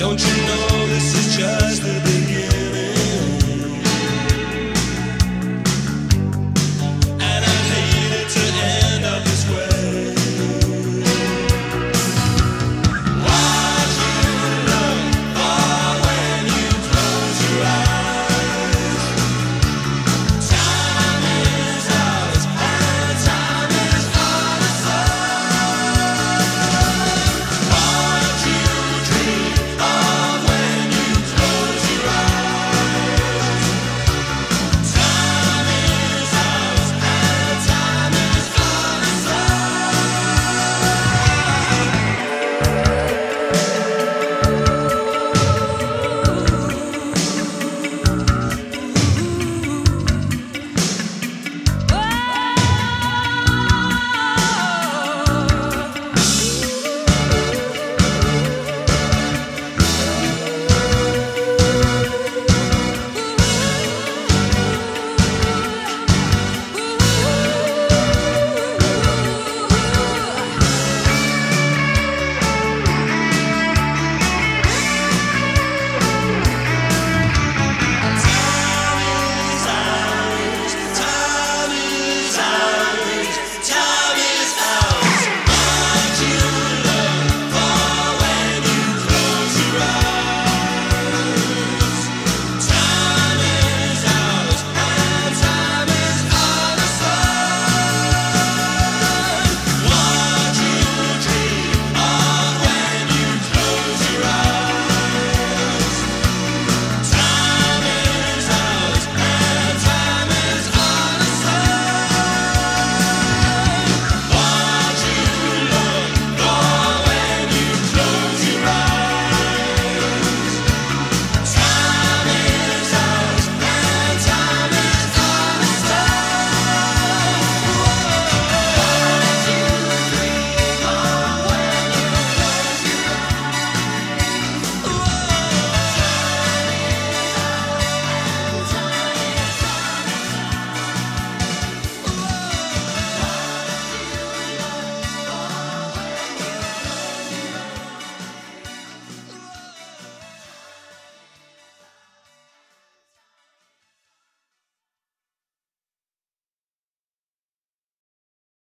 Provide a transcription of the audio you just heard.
Don't you know this is just the beginning?